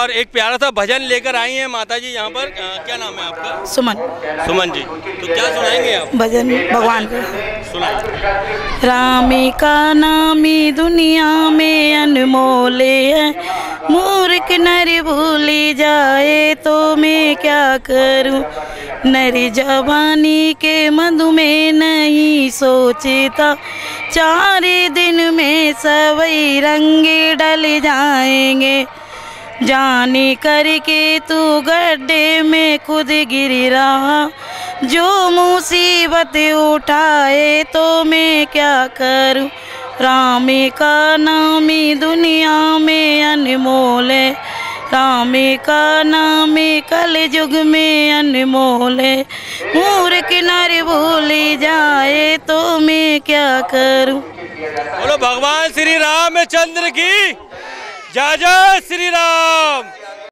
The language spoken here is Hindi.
और एक प्यारा सा भजन लेकर आई हैं माता जी यहाँ पर। अ, क्या नाम है आपका? सुमन। सुमन जी। तो क्या सुनाएँगे आप? भजन भगवान का। सुनाए रामी का नामी दुनिया में अनमोले है। मूर्ख नर भूली जाए तो मैं क्या करूँ? नरी जवानी के मधु में नहीं सोचता। चार दिन में सवई रंग डल जाएँगे। जाने करके तू गड्ढे में खुद गिर रहा। जो मुसीबत उठाए तो मैं क्या करूँ? राम का नामी दुनिया में अनमोल है। राम का नाम कल युग में अनमोल है। मूर्ख नर भूली जाए तो मैं क्या करूँ? बोलो, भगवान श्री रामचंद्र की जय जय श्री राम